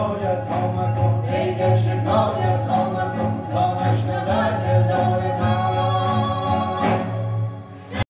Hallelujah, Thomas.